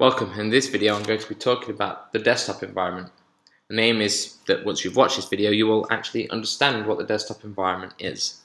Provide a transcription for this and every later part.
Welcome, in this video I'm going to be talking about the desktop environment. The aim is that once you've watched this video you will actually understand what the desktop environment is.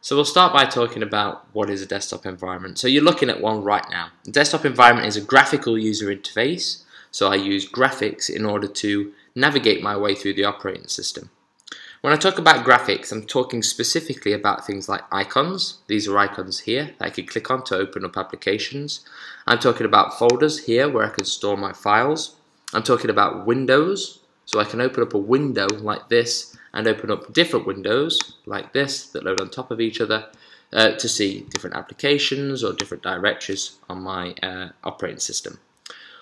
So we'll start by talking about what is a desktop environment. So you're looking at one right now. The desktop environment is a graphical user interface, so I use graphics in order to navigate my way through the operating system. When I talk about graphics, I'm talking specifically about things like icons. These are icons here that I can click on to open up applications. I'm talking about folders here where I can store my files. I'm talking about windows, so I can open up a window like this and open up different windows like this that load on top of each other uh, to see different applications or different directories on my uh, operating system.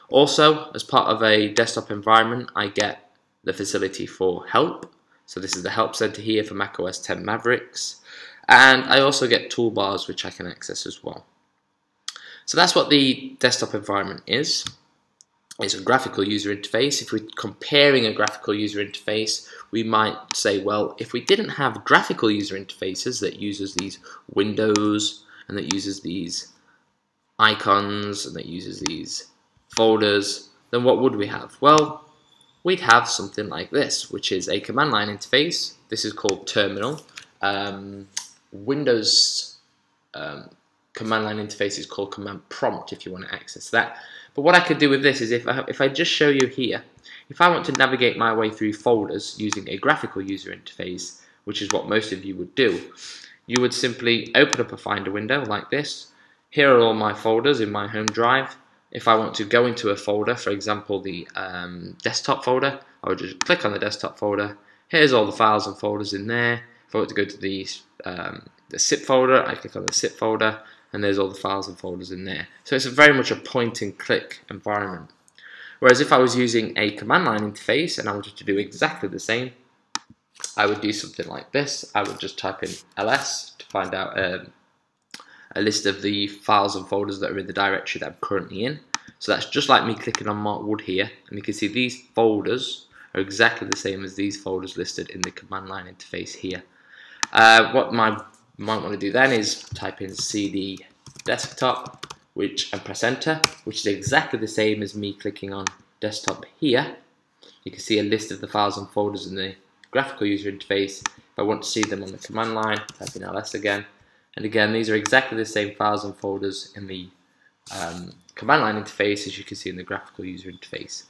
Also, as part of a desktop environment, I get the facility for help, so this is the help center here for macOS 10 Mavericks. And I also get toolbars which I can access as well. So that's what the desktop environment is. It's a graphical user interface. If we're comparing a graphical user interface, we might say, well, if we didn't have graphical user interfaces that uses these windows and that uses these icons and that uses these folders, then what would we have? Well, we'd have something like this, which is a command line interface. This is called terminal. Um, Windows um, command line interface is called command prompt if you want to access that. But what I could do with this is if I, if I just show you here, if I want to navigate my way through folders using a graphical user interface, which is what most of you would do, you would simply open up a Finder window like this. Here are all my folders in my home drive if I want to go into a folder, for example the um, desktop folder, I would just click on the desktop folder. Here's all the files and folders in there. If I want to go to the, um, the zip folder, I click on the zip folder and there's all the files and folders in there. So it's a very much a point and click environment. Whereas if I was using a command line interface and I wanted to do exactly the same, I would do something like this. I would just type in ls to find out um, a list of the files and folders that are in the directory that I'm currently in. So that's just like me clicking on Mark Wood here, and you can see these folders are exactly the same as these folders listed in the command line interface here. Uh, what my might want to do then is type in cd desktop which and press enter which is exactly the same as me clicking on desktop here you can see a list of the files and folders in the graphical user interface if I want to see them on the command line type in ls again and again, these are exactly the same files and folders in the um, command line interface as you can see in the graphical user interface.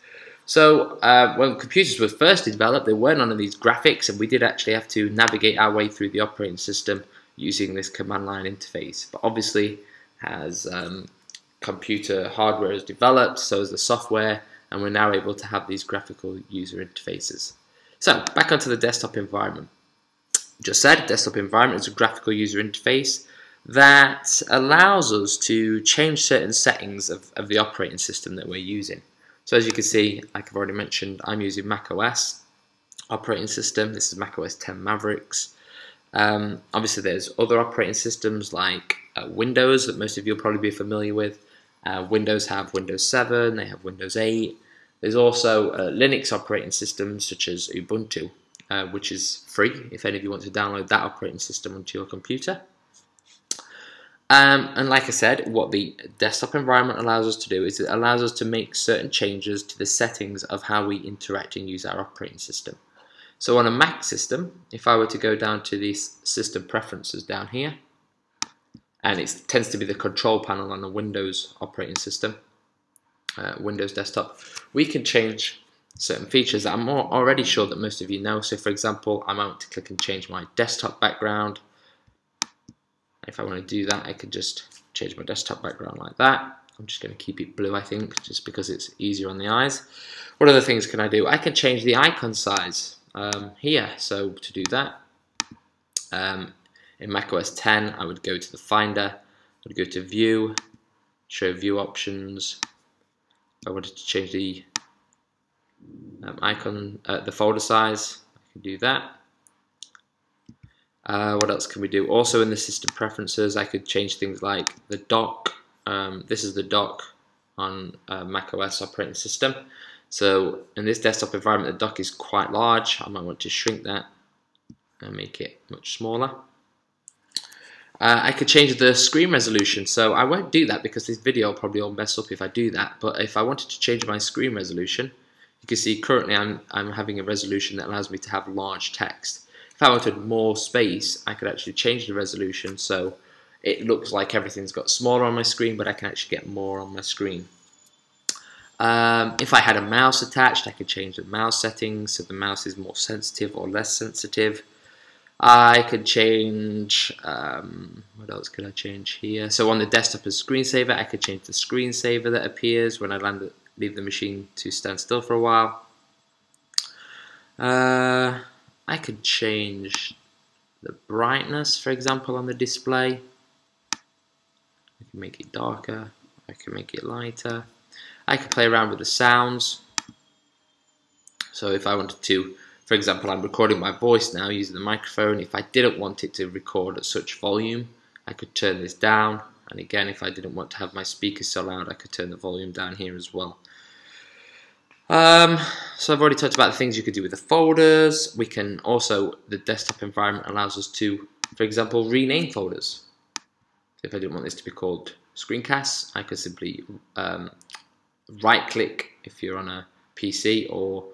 So uh, when computers were first developed, there were none of these graphics, and we did actually have to navigate our way through the operating system using this command line interface. But obviously, as um, computer hardware has developed, so has the software, and we're now able to have these graphical user interfaces. So back onto the desktop environment just said, desktop environment is a graphical user interface that allows us to change certain settings of, of the operating system that we're using. So as you can see, like I've already mentioned, I'm using Mac OS operating system. This is Mac OS 10 Mavericks. Um, obviously, there's other operating systems like uh, Windows that most of you will probably be familiar with. Uh, Windows have Windows 7, they have Windows 8. There's also uh, Linux operating systems such as Ubuntu uh, which is free if any of you want to download that operating system onto your computer. Um, and like I said, what the desktop environment allows us to do is it allows us to make certain changes to the settings of how we interact and use our operating system. So on a Mac system, if I were to go down to these system preferences down here, and it tends to be the control panel on a Windows operating system, uh, Windows desktop, we can change certain features that I'm already sure that most of you know. So for example, I might want to click and change my desktop background. If I want to do that, I could just change my desktop background like that. I'm just going to keep it blue, I think, just because it's easier on the eyes. What other things can I do? I can change the icon size um, here. So to do that, um, in macOS 10, I would go to the Finder, I would go to View, show View Options. I wanted to change the um, icon, uh, the folder size, I can do that. Uh, what else can we do? Also in the system preferences, I could change things like the dock. Um, this is the dock on uh, Mac OS operating system. So in this desktop environment, the dock is quite large. I might want to shrink that and make it much smaller. Uh, I could change the screen resolution, so I won't do that because this video will probably all mess up if I do that. But if I wanted to change my screen resolution, you can see currently I'm, I'm having a resolution that allows me to have large text. If I wanted more space, I could actually change the resolution so it looks like everything's got smaller on my screen, but I can actually get more on my screen. Um, if I had a mouse attached, I could change the mouse settings so the mouse is more sensitive or less sensitive. I could change, um, what else could I change here? So on the desktop as screensaver, I could change the screensaver that appears when I land, leave the machine to stand still for a while. Uh, I could change the brightness, for example, on the display. I can make it darker, I can make it lighter. I could play around with the sounds. So if I wanted to for example, I'm recording my voice now using the microphone. If I didn't want it to record at such volume, I could turn this down. And again, if I didn't want to have my speakers so loud, I could turn the volume down here as well. Um, so I've already talked about the things you could do with the folders. We can also, the desktop environment allows us to, for example, rename folders. If I didn't want this to be called screencasts, I could simply um, right click if you're on a PC or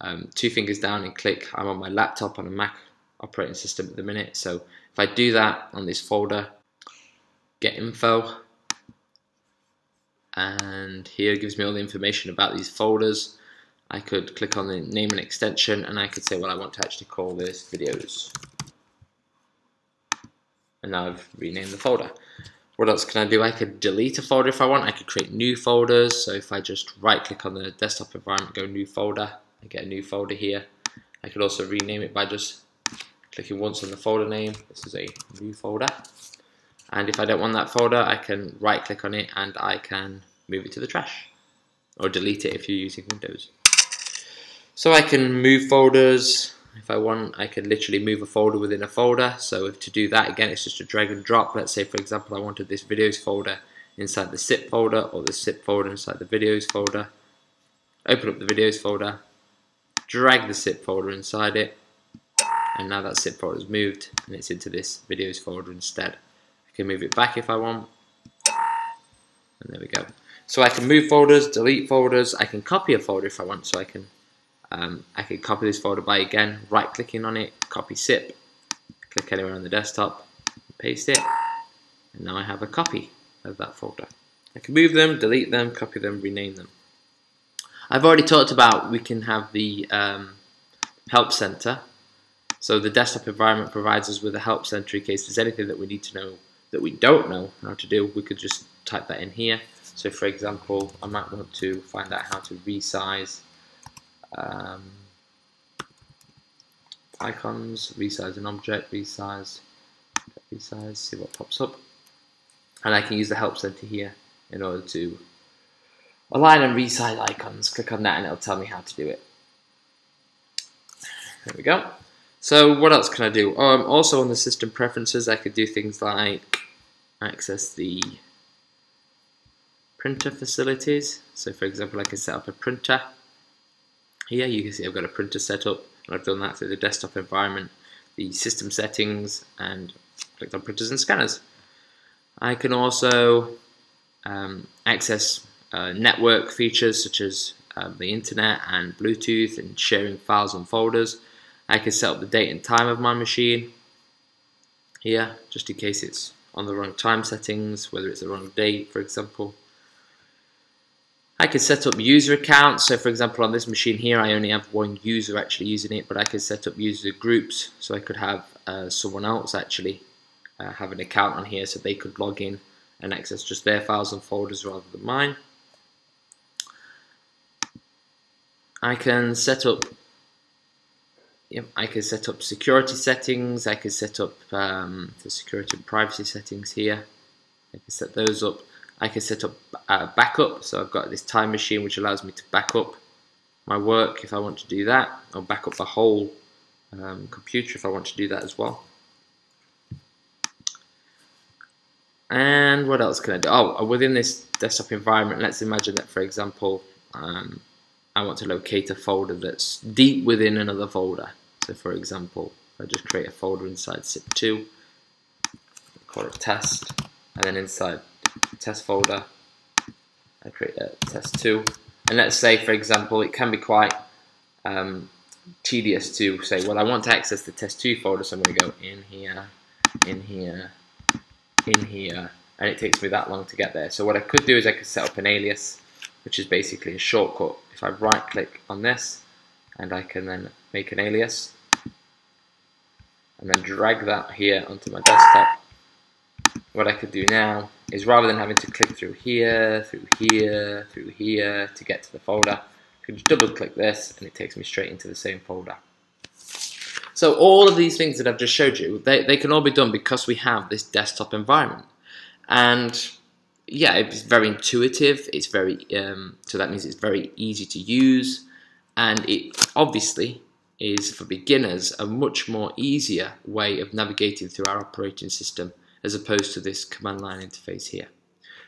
um, two fingers down and click. I'm on my laptop on a Mac operating system at the minute. So if I do that on this folder, get info, and here gives me all the information about these folders. I could click on the name and extension and I could say, well, I want to actually call this videos. And now I've renamed the folder. What else can I do? I could delete a folder if I want. I could create new folders. So if I just right click on the desktop environment, go new folder, I get a new folder here. I could also rename it by just clicking once on the folder name. This is a new folder. And if I don't want that folder, I can right click on it and I can move it to the trash or delete it if you're using Windows. So I can move folders. If I want, I can literally move a folder within a folder. So to do that, again, it's just a drag and drop. Let's say, for example, I wanted this videos folder inside the zip folder or the zip folder inside the videos folder. Open up the videos folder, drag the zip folder inside it and now that zip folder is moved and it's into this videos folder instead. I can move it back if I want and there we go. So I can move folders, delete folders, I can copy a folder if I want so I can um, I can copy this folder by again right clicking on it, copy zip, click anywhere on the desktop, paste it and now I have a copy of that folder. I can move them, delete them, copy them, rename them. I've already talked about we can have the um, help center. So the desktop environment provides us with a help center in case there's anything that we need to know that we don't know how to do. We could just type that in here. So for example, I might want to find out how to resize um, icons, resize an object, resize, resize, see what pops up. And I can use the help center here in order to align and resize icons. Click on that and it'll tell me how to do it. There we go. So what else can I do? Um, also on the system preferences, I could do things like access the printer facilities. So for example, I can set up a printer. Here you can see I've got a printer set up and I've done that through the desktop environment, the system settings and clicked on printers and scanners. I can also um, access uh, network features such as um, the internet and Bluetooth and sharing files and folders. I can set up the date and time of my machine here just in case it's on the wrong time settings, whether it's the wrong date for example. I can set up user accounts, so for example on this machine here I only have one user actually using it, but I can set up user groups, so I could have uh, someone else actually uh, have an account on here so they could log in and access just their files and folders rather than mine. I can set up yep, I can set up security settings, I can set up um, the security and privacy settings here. I can set those up. I can set up uh, backup, so I've got this time machine which allows me to back up my work if I want to do that, or back up the whole um, computer if I want to do that as well. And what else can I do? Oh, within this desktop environment, let's imagine that, for example, um, I want to locate a folder that's deep within another folder. So for example, I just create a folder inside zip2, call it test, and then inside test folder, I create a test2. And let's say, for example, it can be quite um, tedious to say, well, I want to access the test2 folder, so I'm going to go in here, in here, in here, and it takes me that long to get there. So what I could do is I could set up an alias, which is basically a shortcut. If I right click on this, and I can then make an alias, and then drag that here onto my desktop, what I could do now is rather than having to click through here, through here, through here to get to the folder, I can just double click this and it takes me straight into the same folder. So all of these things that I've just showed you, they, they can all be done because we have this desktop environment. And yeah, it's very intuitive, it's very, um, so that means it's very easy to use, and it obviously is for beginners a much more easier way of navigating through our operating system as opposed to this command line interface here.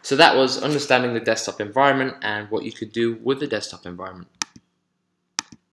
So that was understanding the desktop environment and what you could do with the desktop environment.